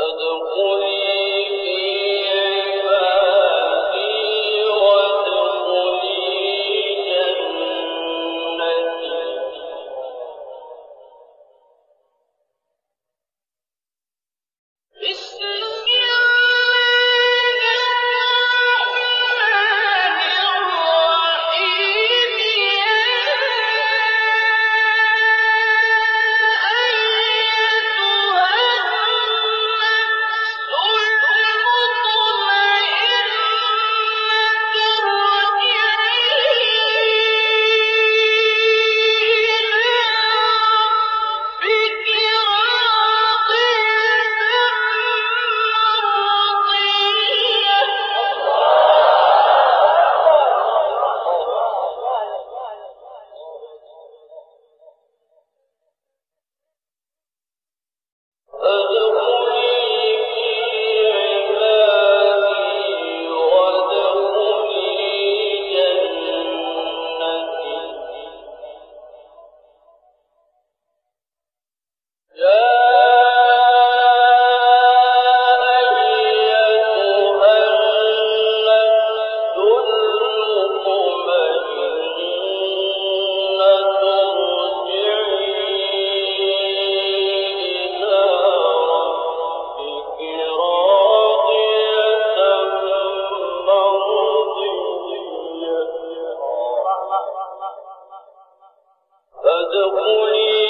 فادخلي تقولي